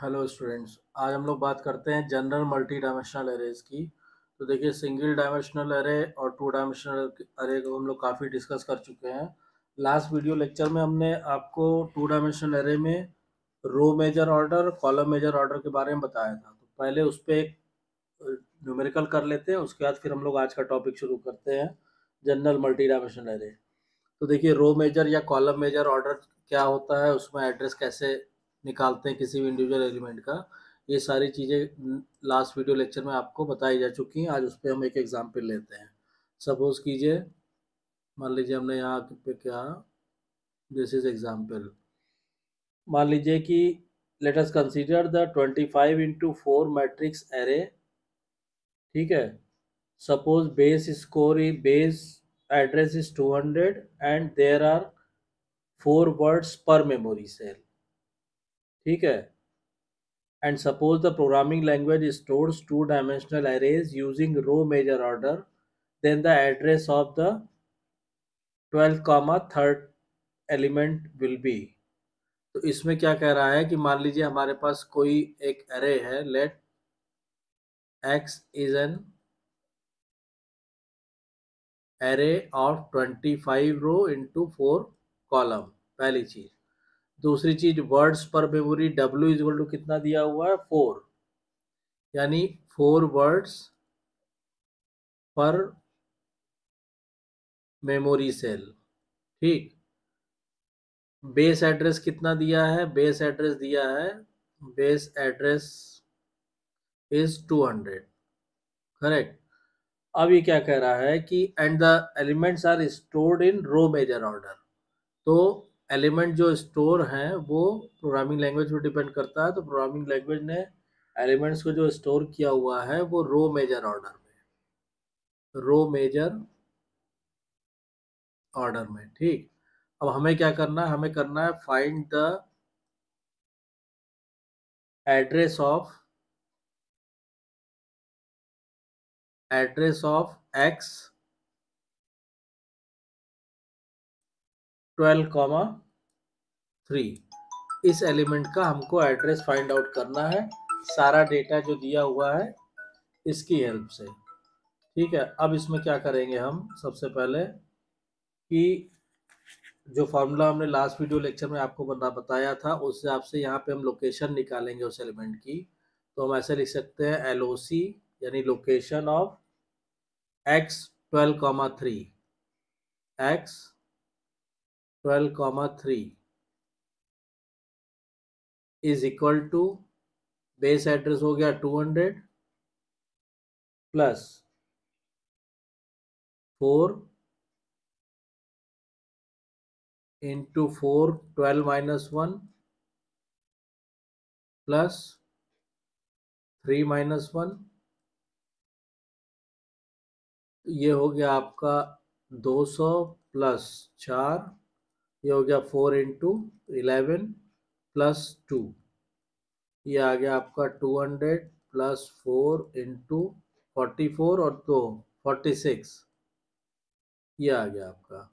Hello students, आज हम लोग बात करते हैं जनरल मल्टी डायमेंशनल एरेज की। तो देखिए, सिंगल डायमेंशनल एरे और टू डायमेंशनल एरे को हम लोग काफ़ी डिस्कस कर चुके हैं। लास्ट वीडियो लेक्चर में हमने आपको टू डायमेंशनल एरे में row major order, column major order के बारे में बताया था। तो पहले उस पर एक न्यूमेरिकल कर लेते हैं, उसके बाद फिर हम लोग आज का टॉपिक शुरू करते हैं, जनरल मल्टी डायमेंशनल एरे तो देखिए, रो मेजर या कॉलम मेजर ऑर्डर क्या होता है, उसमें एड्रेस कैसे निकालते हैं किसी भी इंडिविजुअल एलिमेंट का, ये सारी चीज़ें लास्ट वीडियो लेक्चर में आपको बताई जा चुकी हैं। आज उस पर हम एक एग्ज़ाम्पल लेते हैं। सपोज़ कीजिए, मान लीजिए हमने यहाँ पे क्या दिस इज़ एग्ज़ाम्पल मान लीजिए कि let us consider the twenty five into four matrix array ठीक है? Suppose base score base address is two hundred and there are four words per memory cell ठीक है? And suppose the programming language stores two dimensional arrays using row major order then the address of the twelfth comma third element will be तो इसमें क्या कह रहा है कि मान लीजिए हमारे पास कोई एक एरे है let X is an array of twenty five row into four column पहली चीज़। दूसरी चीज़ words per memory W is two कितना दिया हुआ है? फोर यानी four words per memory cell ठीक? बेस एड्रेस कितना दिया है? बेस एड्रेस दिया है। बेस एड्रेस इज़ 200 करेक्ट अब ये क्या कह रहा है कि and the elements are stored in row major order तो एलिमेंट जो स्टोर हैं, वो प्रोग्रामिंग लैंग्वेज पर डिपेंड करता है। तो प्रोग्रामिंग लैंग्वेज ने एलिमेंट्स को जो स्टोर किया हुआ है, वो रो मेजर ऑर्डर में। रो मेजर ऑर्डर में, ठीक। अब हमें क्या करना है? हमें करना है find the address of address of X twelve comma three. इस एलिमेंट का हमको एड्रेस फाइंड आउट करना है। सारा डेटा जो दिया हुआ है, इसकी हेल्प से। ठीक है, अब इसमें क्या करेंगे हम? सबसे पहले कि जो फार्मूला हमने लास्ट वीडियो लेक्चर में आपको बता, बताया था उस हिसाब से यहाँ पे हम लोकेशन निकालेंगे उस एलिमेंट की। तो हम ऐसे लिख सकते हैं एलओसी यानी location of X twelve comma three. X twelve comma three is equal to base address हो गया two hundred plus four into four twelve minus one plus three minus one ये हो गया आपका दो सौ प्लस चार ये हो गया four into eleven plus two. ये आ गया आपका two hundred plus four into forty four और दो, फोर्टी सिक्स। ये आ गया आपका,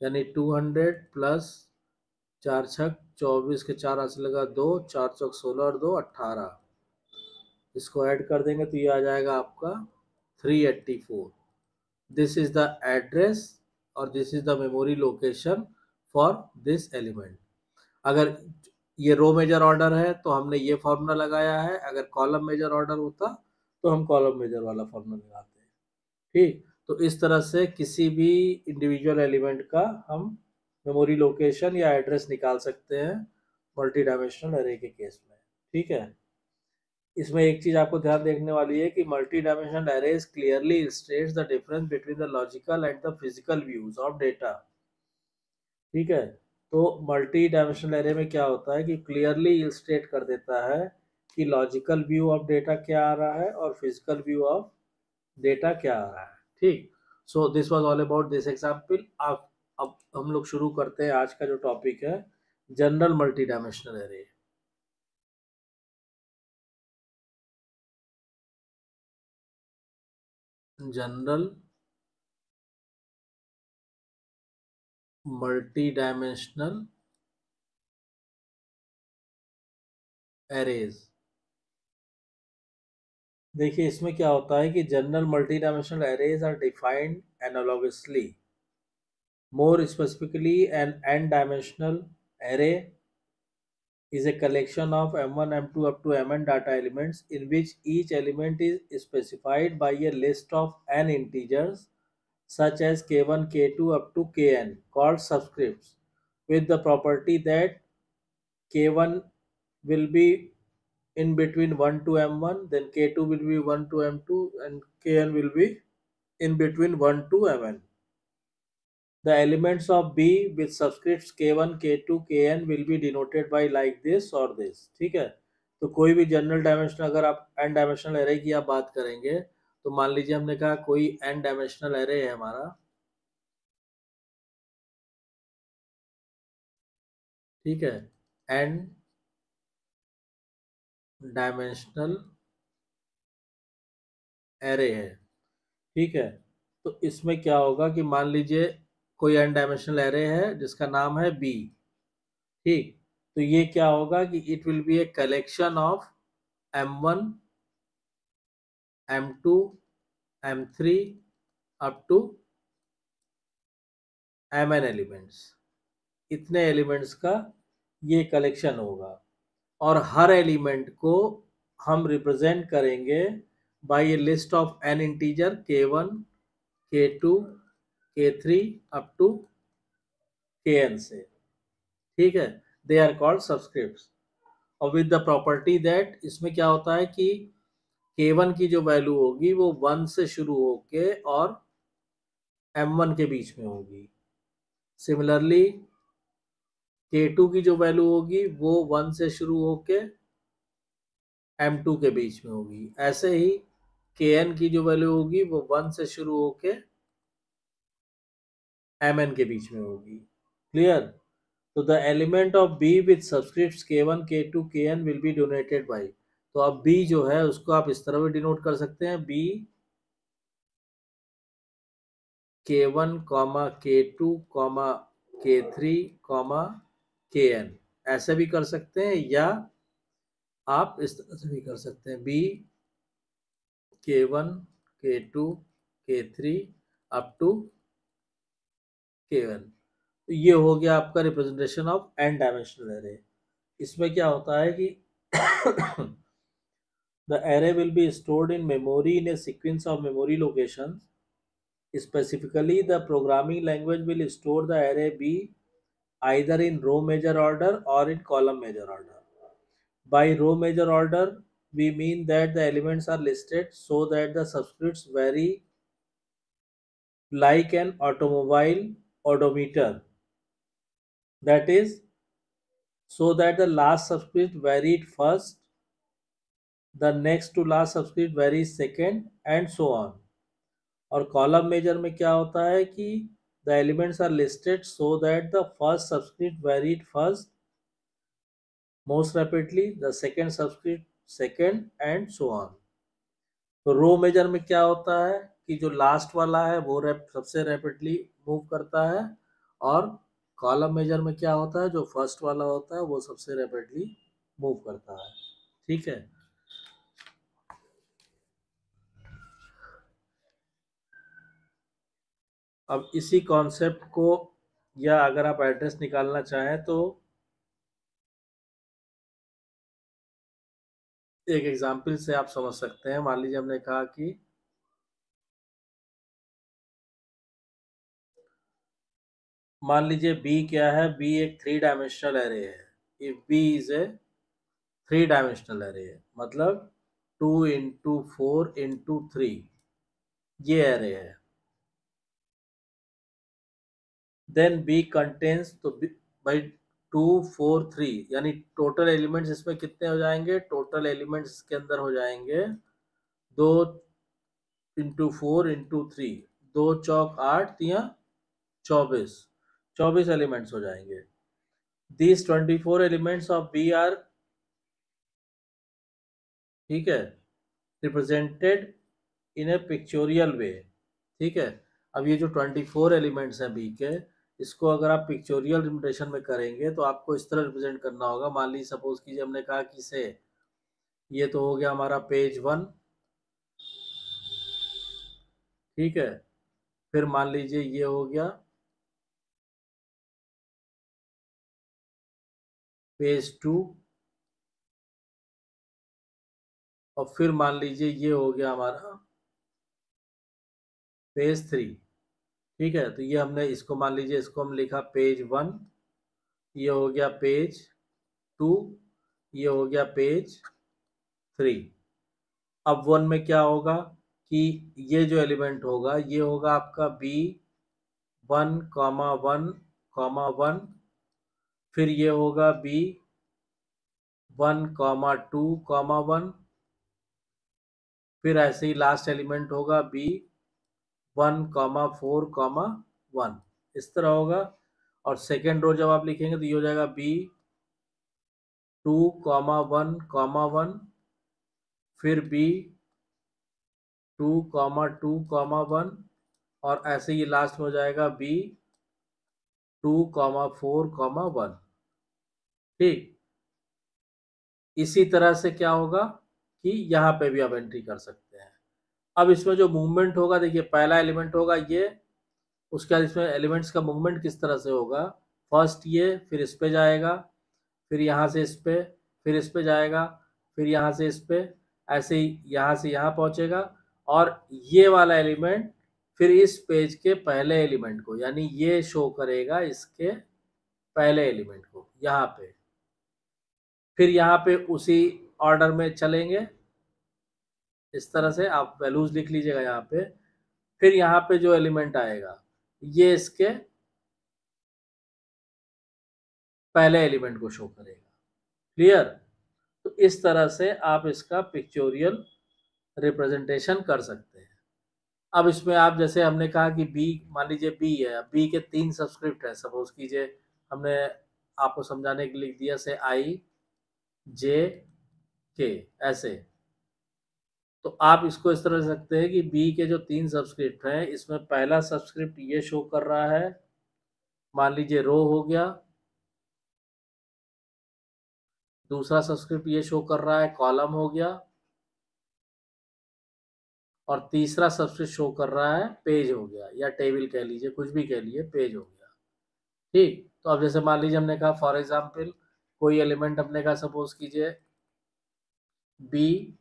यानी टू हंड्रेड प्लस चार छक चौबीस के चार से लगा दो, चार चौक सोलह और दो, अट्ठारह। इसको ऐड कर देंगे तो ये आ जाएगा आपका three eighty four. This is the address और this is the memory location for this element अगर ये रो मेजर ऑर्डर है तो हमने ये फॉर्मूला लगाया है। अगर कॉलम मेजर ऑर्डर होता तो हम कॉलम मेजर वाला फॉर्मूला लगाते हैं। ठीक? तो इस तरह से किसी भी इंडिविजुअल एलिमेंट का हम मेमोरी लोकेशन या एड्रेस निकाल सकते हैं मल्टी डायमेंशनल एरे के केस में। ठीक है? इसमें एक चीज़ आपको ध्यान देखने वाली है कि multi dimensional arrays clearly states the difference between the logical and the physical views of data ठीक है? तो मल्टी डायमेंशनल एरे में क्या होता है कि क्लियरली इलस्ट्रेट कर देता है कि लॉजिकल व्यू ऑफ़ डेटा क्या आ रहा है और फ़िज़िकल व्यू ऑफ़ डेटा क्या आ रहा है। ठीक? So this was all about this example अब अब हम लोग शुरू करते हैं आज का जो टॉपिक है general multi dimensional array general multi dimensional arrays देखिए, इसमें क्या होता है कि general multi dimensional arrays are defined analogously more specifically an N dimensional array is a collection of M one M two up to M N data elements in which each element is specified by a list of N integers such as k1 k2 up to kn called subscripts with the property that k1 will be in between 1 to m1 then k2 will be 1 to m2 and kn will be in between 1 to mn the elements of B with subscripts K1, K2, Kn will be denoted by like this or this. ठीक है तो कोई भी general dimension अगर आप N dimensional array की आप बात करेंगे तो मान लीजिए हमने कहा कोई एन डायमेंशनल एरे है हमारा। ठीक है एन डायमेंशनल एरे है। ठीक है तो इसमें क्या होगा कि मान लीजिए कोई एन डायमेंशनल एरे है, जिसका नाम है बी ठीक तो ये क्या होगा कि it will be a collection of M one M two M three up to M N elements इतने एलिमेंट्स का ये कलेक्शन होगा। और हर एलिमेंट को हम रिप्रेजेंट करेंगे by a list of N integer K one K two K three up to K N से। ठीक है? दे आर कॉल्ड सब्सक्रिप्ट और विद द प्रॉपर्टी दैट इसमें क्या होता है कि के वन की जो वैल्यू होगी वो वन से शुरू होके और एम वन के बीच में होगी। सिमिलरली के टू की जो वैल्यू होगी वो वन से शुरू होके एम टू के बीच में होगी। ऐसे ही के एन की जो वैल्यू होगी वो वन से शुरू होके एम एन के बीच में होगी। क्लियर तो the element of B with subscript K one K two K N will be donated by तो अब बी जो है, उसको आप इस तरह भी डिनोट कर सकते हैं। B K one comma K two comma K three comma K N ऐसे भी कर सकते हैं या आप इस तरह से भी कर सकते हैं। बी के one K two K three up to K one तो ये हो गया आपका representation of N dimensional array इसमें क्या होता है कि The array will be stored in memory in a sequence of memory locations. Specifically, the programming language will store the array B either in row major order or in column major order. By row major order, we mean that the elements are listed so that the subscripts vary like an automobile odometer. That is, so that the last subscript varied first the next to last subscript varies second, and so on. और column major में क्या होता है कि the elements are listed so that the first subscript varied first most rapidly the second subscript second and so on तो row major में क्या होता है कि जो लास्ट वाला है, वो रैप सबसे रैपिडली मूव करता है और कॉलम मेजर में क्या होता है, जो फ़र्स्ट वाला होता है, वो सबसे रैपिडली मूव करता है। ठीक है? अब इसी कॉन्सेप्ट को या अगर आप एड्रेस निकालना चाहें तो एक एग्ज़ाम्पल से आप समझ सकते हैं। मान लीजिए हमने कहा कि मान लीजिए बी क्या है? बी एक थ्री डायमेंशनल एरे है। If B is a three dimensional array है मतलब two into four into three ये एरे है। देन बी कंटेन्स तो बाई टू फोर थ्री यानी टोटल एलिमेंट्स इसमें कितने हो जाएँगे? टोटल एलिमेंट्स इसके अंदर हो जाएँगे दो इंटू फोर इंटू थ्री दो चौक आठ या चौबीस चौबीस एलिमेंट्स हो जाएँगे। These twenty four elements of B are ठीक है represented in a pictorial way ठीक है। अब ये जो ट्वेंटी फोर एलिमेंट्स हैं बी के इसको अगर आप पिक्चोरियल रिप्रेजेंटेशन में करेंगे तो आपको इस तरह रिप्रेजेंट करना होगा। मान लीजिए सपोज़ कीजिए हमने कहा कि से ये तो हो गया हमारा पेज वन ठीक है? फिर मान लीजिए, ये हो गया पेज टू और फिर मान लीजिए, ये हो गया हमारा पेज थ्री ठीक है? तो ये हमने इसको मान लीजिए, इसको हम लिखा पेज वन, ये हो गया पेज टू, ये हो गया पेज थ्री। अब वन में क्या होगा कि ये जो एलिमेंट होगा, ये होगा आपका B one comma one comma one, फिर ये होगा B one comma two comma one, फिर ऐसे ही लास्ट एलिमेंट होगा B one comma four comma one. इस तरह होगा। और सेकेंड रो जब आप लिखेंगे तो ये हो जाएगा B two comma one comma one, फिर B two comma two comma one, और ऐसे ही लास्ट में हो जाएगा B two comma four comma one. ठीक। इसी तरह से क्या होगा कि यहाँ पे भी आप एंट्री कर सकते अब इसमें जो मूवमेंट होगा, देखिए, पहला एलिमेंट होगा ये, उसके बाद इसमें एलिमेंट्स का मूवमेंट किस तरह से होगा? फ़र्स्ट ये, फिर इस पे जाएगा, फिर यहाँ से इस पे, फिर इस पे जाएगा, फिर यहाँ से इस पे, ऐसे ही यहाँ से यहाँ पहुँचेगा। और ये वाला एलिमेंट फिर इस पेज के पहले एलिमेंट को, यानी ये शो करेगा इसके पहले एलिमेंट को, यहाँ पे। फिर यहाँ पे उसी ऑर्डर में चलेंगे। इस तरह से आप वैल्यूज़ लिख लीजिएगा यहाँ पे, फिर यहाँ पे जो एलिमेंट आएगा, ये इसके पहले एलिमेंट को शो करेगा। क्लियर तो इस तरह से आप इसका पिक्चोरियल रिप्रेजेंटेशन कर सकते हैं। अब इसमें आप जैसे हमने कहा कि बी मान लीजिए बी है बी के तीन सब्सक्रिप्ट है। सपोज़ कीजिए हमने आपको समझाने के लिए दिया से आई जे के ऐसे। तो आप इसको इस तरह सकते हैं कि बी के जो तीन सब्सक्रिप्ट हैं, इसमें पहला सब्सक्रिप्ट ये शो कर रहा है। मान लीजिए रो हो गया। दूसरा सब्सक्रिप्ट ये शो कर रहा है कॉलम हो गया। और तीसरा सब्सक्रिप्ट शो कर रहा है पेज हो गया, या टेबल कह लीजिए, कुछ भी कह लीजिए पेज हो गया। ठीक? तो अब जैसे मान लीजिए हमने कहा फॉर एग्ज़ाम्पल कोई एलिमेंट हमने कहा सपोज़ कीजिए बी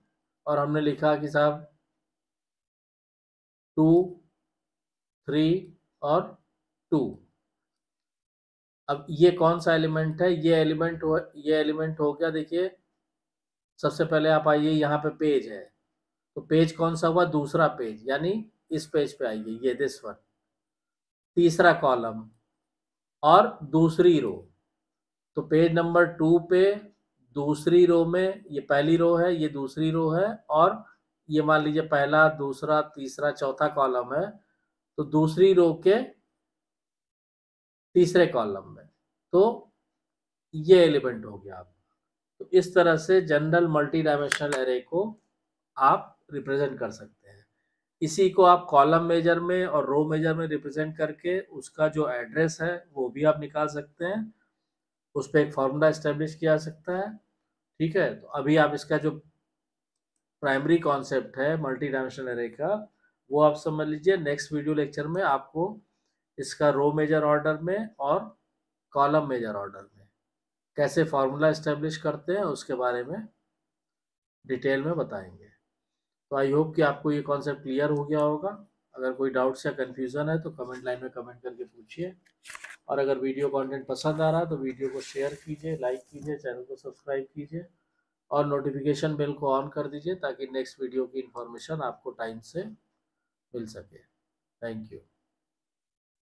और हमने लिखा कि साहब, टू, थ्री और टू। अब ये कौन सा एलिमेंट है? ये एलिमेंट हो, ये एलिमेंट हो गया, देखिए। सबसे पहले आप आइए, यहाँ पे पेज है। तो पेज कौन सा हुआ? दूसरा पेज, यानी इस पेज पे आइए, ये दिस वन तीसरा कॉलम और दूसरी रो तो पेज नंबर टू पे दूसरी रो में ये पहली रो है, ये दूसरी रो है और ये मान लीजिए पहला, दूसरा, तीसरा, चौथा कॉलम है तो दूसरी रो के तीसरे कॉलम में। तो ये एलिमेंट हो गया आपका तो इस तरह से जनरल मल्टी डायमेंशनल एरे को आप रिप्रेजेंट कर सकते हैं। इसी को आप कॉलम मेजर में और रो मेजर में रिप्रेजेंट करके उसका जो एड्रेस है वो भी आप निकाल सकते हैं। उस पर एक फार्मूला इस्टेब्लिश किया जा सकता है। ठीक है? तो अभी आप इसका जो प्राइमरी कॉन्सेप्ट है मल्टी डायमेंशनल एरे का, वो आप समझ लीजिए। नेक्स्ट वीडियो लेक्चर में आपको इसका रो मेजर ऑर्डर में और कॉलम मेजर ऑर्डर में कैसे फार्मूला इस्टेब्लिश करते हैं, उसके बारे में डिटेल में बताएँगे। तो आई होप कि आपको ये कॉन्सेप्ट क्लियर हो गया होगा। अगर कोई डाउट्स या कन्फ्यूज़न है तो कमेंट लाइन में कमेंट करके पूछिए। और अगर वीडियो कंटेंट पसंद आ रहा है तो वीडियो को शेयर कीजिए लाइक कीजिए चैनल को सब्सक्राइब कीजिए और नोटिफिकेशन बेल को ऑन कर दीजिए ताकि नेक्स्ट वीडियो की इन्फॉर्मेशन आपको टाइम से मिल सके। Thank you